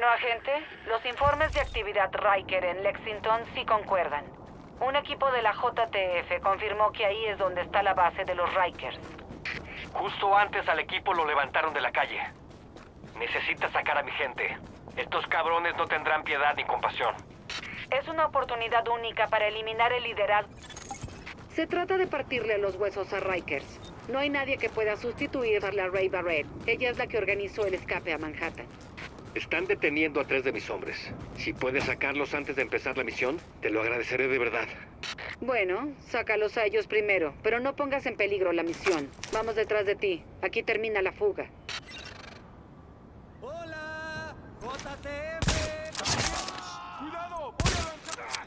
Bueno, agente, los informes de actividad Riker en Lexington sí concuerdan. Un equipo de la JTF confirmó que ahí es donde está la base de los Rikers. Justo antes al equipo lo levantaron de la calle. Necesita sacar a mi gente. Estos cabrones no tendrán piedad ni compasión. Es una oportunidad única para eliminar el liderazgo. Se trata de partirle los huesos a Rikers. No hay nadie que pueda sustituir a la Ray Barrett. Ella es la que organizó el escape a Manhattan. Están deteniendo a tres de mis hombres. Si puedes sacarlos antes de empezar la misión, te lo agradeceré de verdad. Bueno, sácalos a ellos primero, pero no pongas en peligro la misión. Vamos detrás de ti. Aquí termina la fuga. ¡Hola! ¡JTF! ¡Cuidado! ¡Voy a lanzar!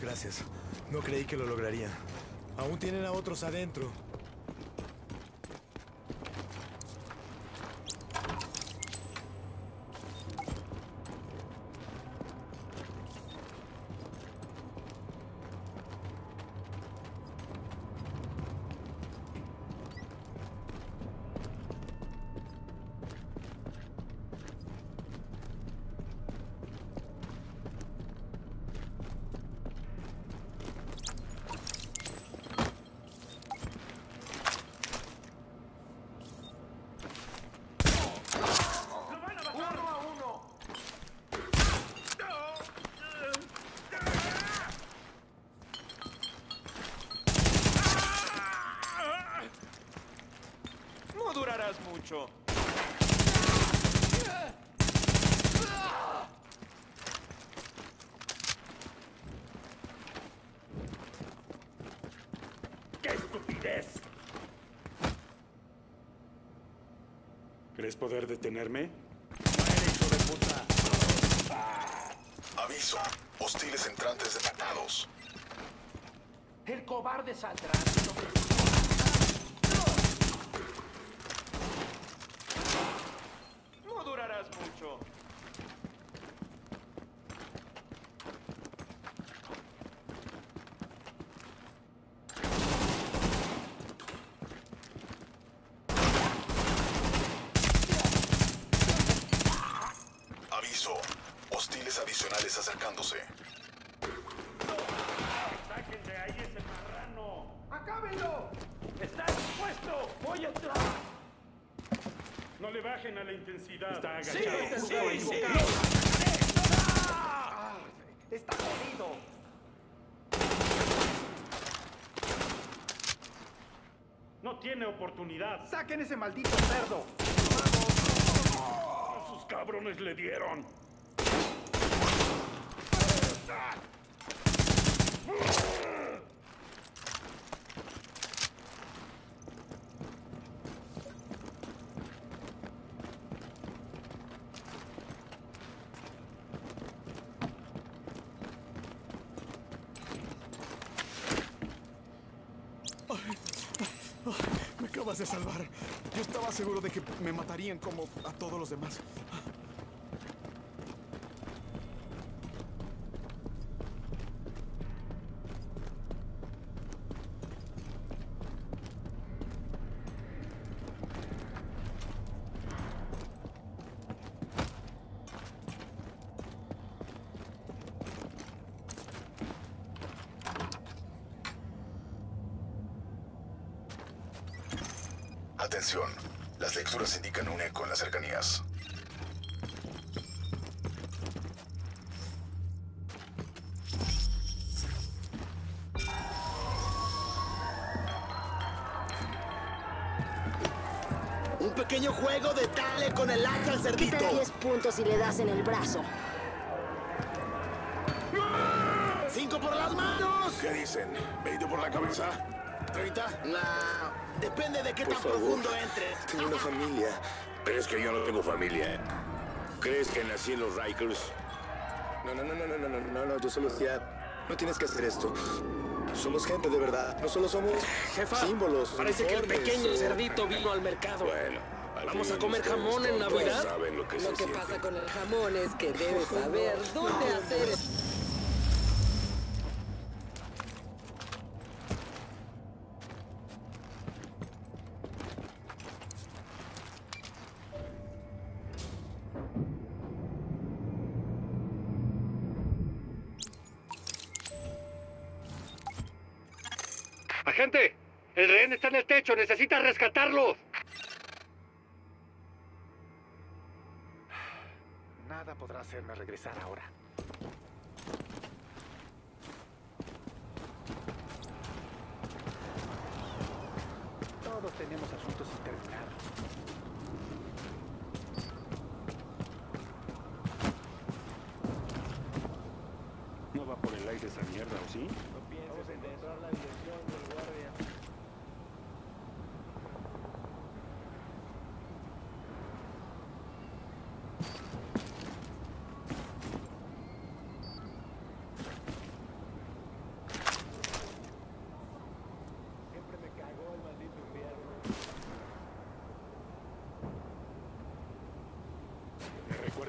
Gracias. No creí que lo lograría. Aún tienen a otros adentro. No durarás mucho. ¡Qué estupidez! ¿Crees poder detenerme? ¡Muere, hijo de puta! Aviso. Hostiles entrantes detectados. El cobarde saldrá. No durarás mucho. Aviso. Hostiles adicionales acercándose. ¡Saquen de ahí ese marrano! ¡Acábenlo! ¡Está expuesto! ¡Voy a entrar! No le bajen a la intensidad. Está ¡Sí! ¡Sí! ¡Sí! ¡Ah! ¡Está jodido! No tiene oportunidad. ¡Saquen ese maldito cerdo! ¡Sus cabrones le dieron! Me acabas de salvar. Yo estaba seguro de que me matarían como a todos los demás. Atención. Las lecturas indican un eco en las cercanías. Un pequeño juego de dale con el hacha al cerdito. Quita 10 puntos y le das en el brazo. ¡Cinco por las manos! ¿Qué dicen? ¿20 por la cabeza? ¿30? Nah, depende de qué Por tan favor. profundo entres. Tengo una familia. Pero es que yo no tengo familia. ¿eh? ¿Crees que nací en los Rikers? No, no, no, no, no, no, no, no, no yo solo ya. No tienes que hacer esto. Somos gente de verdad. No solo somos Jefa, símbolos. Parece que el pequeño o... cerdito vino al mercado. Bueno, vamos a comer jamón en Navidad. Lo que, lo que pasa con el jamón es que debes saber dónde hacer. Agente, el rehén está en el techo, necesita rescatarlo. Nada podrá hacerme regresar ahora. Todos tenemos asuntos sin terminar. No va por el aire esa mierda, ¿o sí?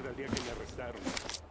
el día que me arrestaron.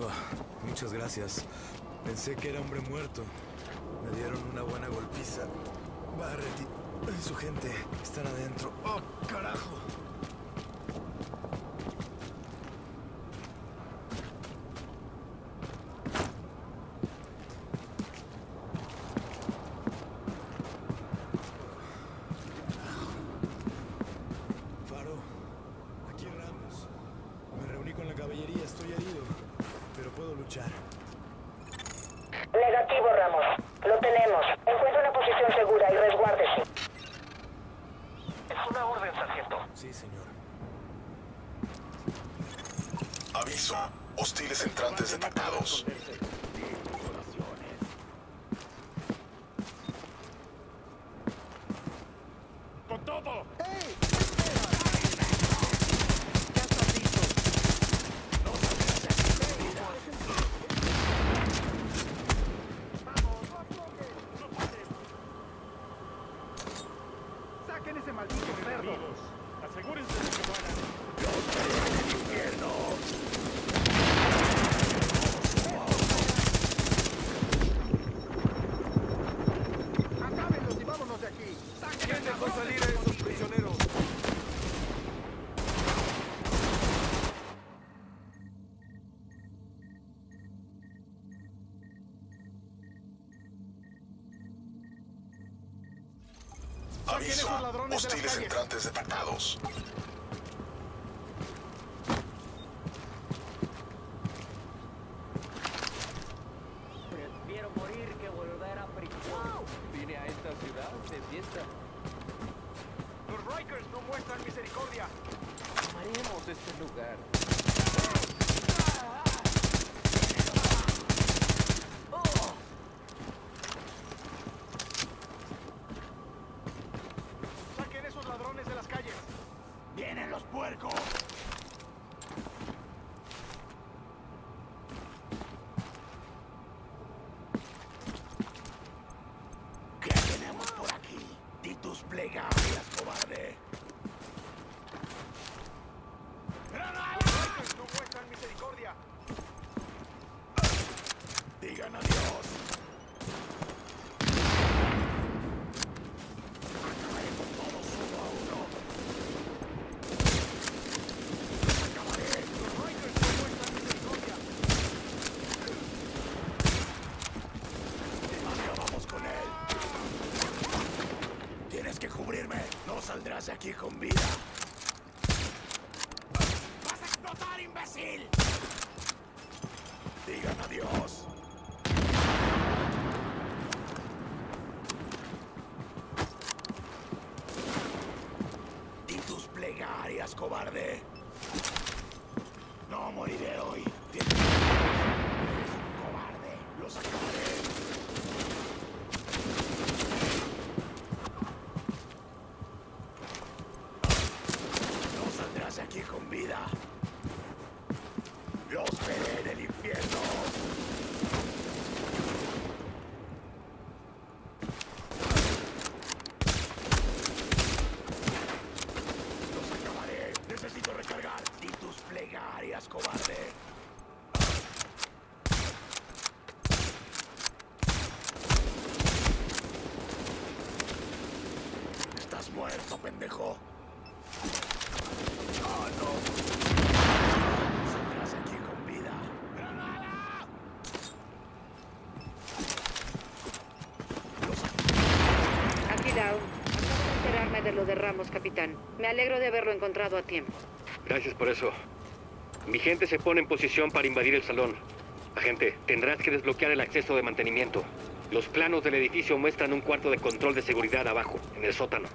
Oh, muchas gracias. Pensé que era hombre muerto. Me dieron una buena golpiza. Barrett y su gente están adentro. ¡Oh, carajo! Combustibles entrantes detectados. Puerco! ¿Qué tenemos por aquí? Di tus plegarias, cobarde. Rikers no muestran misericordia. Digan adiós. Acabaré con todos uno a uno. Acabaré. Los Rikers no muestran misericordia. Acabamos con él. Tienes que cubrirme. No saldrás de aquí con vida. ¡Vas a explotar, Digan adiós. Di tus plegarias, cobarde. No moriré hoy. Tienes que- Eres un cobarde. Los acabaré. No saldrás de aquí con vida. Los veré en el infierno. Los acabaré. Necesito recargar. Di tus plegarias, cobarde. Estás muerto, pendejo. ¡Oh, no! Saldrás aquí con vida. ¡Granada! Aquí Down. Acabo de enterarme de lo de Ramos, capitán. Me alegro de haberlo encontrado a tiempo. Gracias por eso. Mi gente se pone en posición para invadir el salón. Agente, tendrás que desbloquear el acceso de mantenimiento. Los planos del edificio muestran un cuarto de control de seguridad abajo, en el sótano.